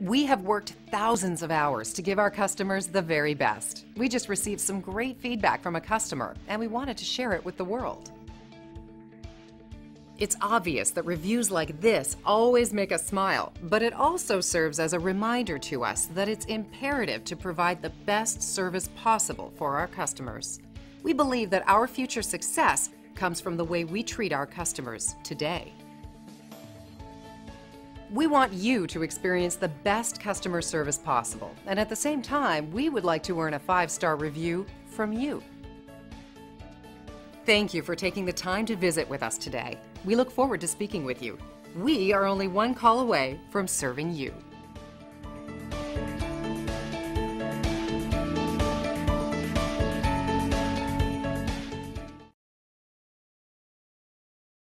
We have worked thousands of hours to give our customers the very best. We just received some great feedback from a customer and we wanted to share it with the world. It's obvious that reviews like this always make us smile, but it also serves as a reminder to us that it's imperative to provide the best service possible for our customers. We believe that our future success comes from the way we treat our customers today. We want you to experience the best customer service possible, and at the same time, we would like to earn a five star review from you. Thank you for taking the time to visit with us today. We look forward to speaking with you. We are only one call away from serving you.